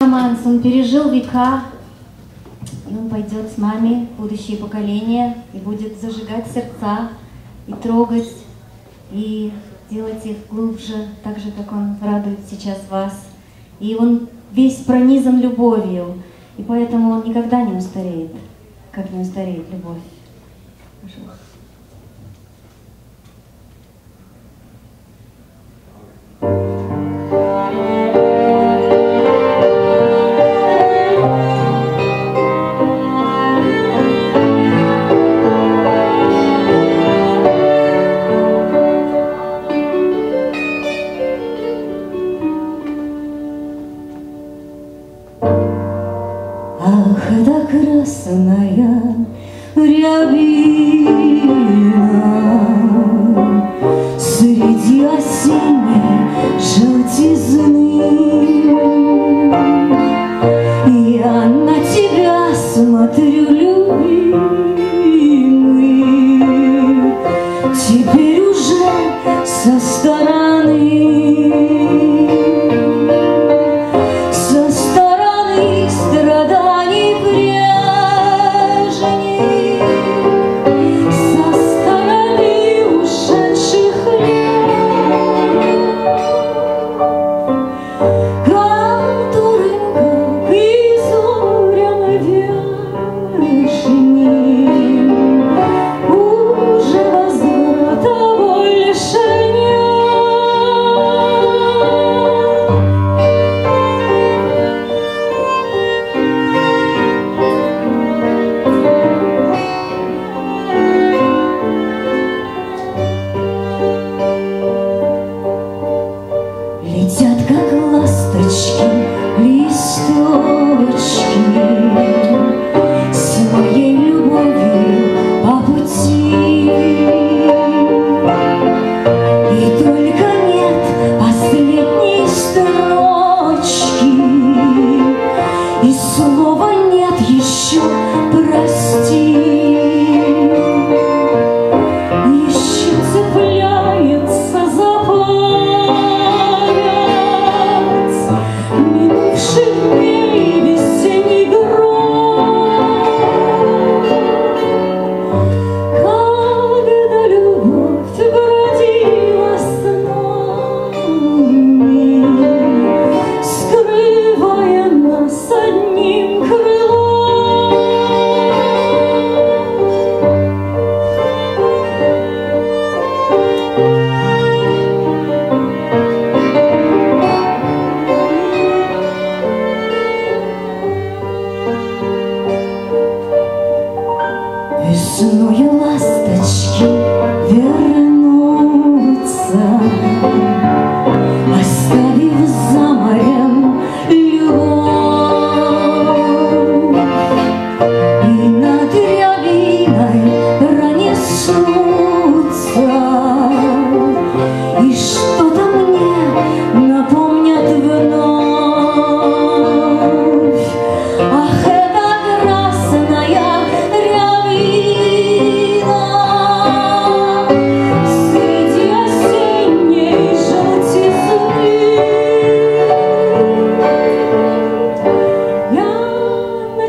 Романс, он пережил века, и он пойдет с нами в будущее поколения и будет зажигать сердца и трогать, и делать их глубже, так же, как он радует сейчас вас. И он весь пронизан любовью, и поэтому он никогда не устареет, как не устареет любовь. Пожалуйста. Красная рябина. Среди осенней желтизны. Я на тебя смотрю, любимый. Теперь Весною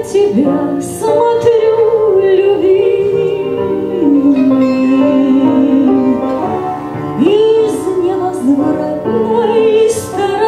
тебя смотрю, любимый Из невозвратной стороны